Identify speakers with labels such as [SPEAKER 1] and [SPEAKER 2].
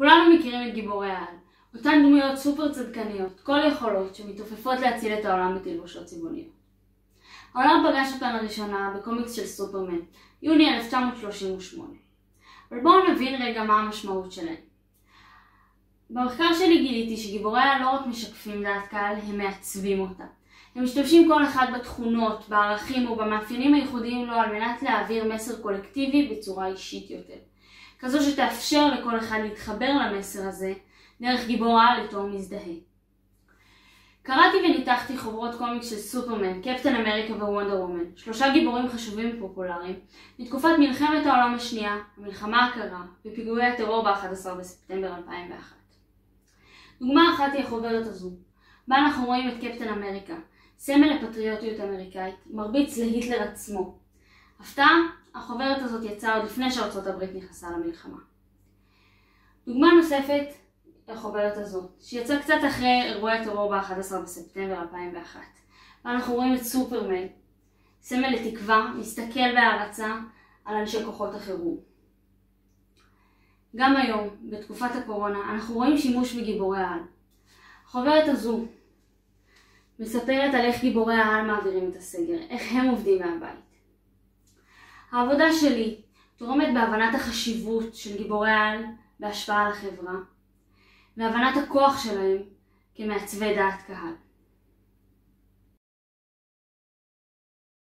[SPEAKER 1] כולנו מכירים את גיבורי העל, אותן דמויות סופר צדקניות, כל יכולות, שמתעופפות להציל את העולם בתלבושות צבעוניות. העולם פגש אותן לראשונה בקומיקס של סופרמן, יוני 1938. אבל בואו נבין רגע מה המשמעות שלהם. במחקר שלי גיליתי שגיבורי העל לא רק משקפים דעת קהל, הם מעצבים אותה. הם משתמשים כל אחד בתכונות, בערכים ובמאפיינים הייחודיים לו על מנת להעביר מסר קולקטיבי בצורה אישית יותר. כזו שתאפשר לכל אחד להתחבר למסר הזה דרך גיבור העל איתו מזדהה. קראתי וניתחתי חוברות קומיקס של סופרמן, קפטן אמריקה ווונדר וומן, שלושה גיבורים חשובים ופופולריים, בתקופת מלחמת העולם השנייה, המלחמה הקרה ופיגועי הטרור ב-11 בספטמבר 2001. דוגמה אחת היא החוברת הזו, בה אנחנו רואים את קפטן אמריקה, סמל לפטריוטיות אמריקאית, מרביץ להיטלר עצמו. הפתעה, החוברת הזאת יצאה עוד לפני שארצות הברית נכנסה למלחמה. דוגמה נוספת החוברת הזאת, שיצאה קצת אחרי אירועי הטרור ב-11 בספטמבר 2001. ואנחנו רואים את סופרמן, סמל לתקווה, מסתכל בהערצה על אנשי כוחות החירום. גם היום, בתקופת הקורונה, אנחנו רואים שימוש בגיבורי העל. החוברת הזו מספרת על איך גיבורי העל מעבירים את הסגר, איך הם עובדים מהבית. העבודה שלי תורמת בהבנת החשיבות של גיבורי העל בהשפעה על החברה, והבנת הכוח שלהם כמעצבי דעת קהל.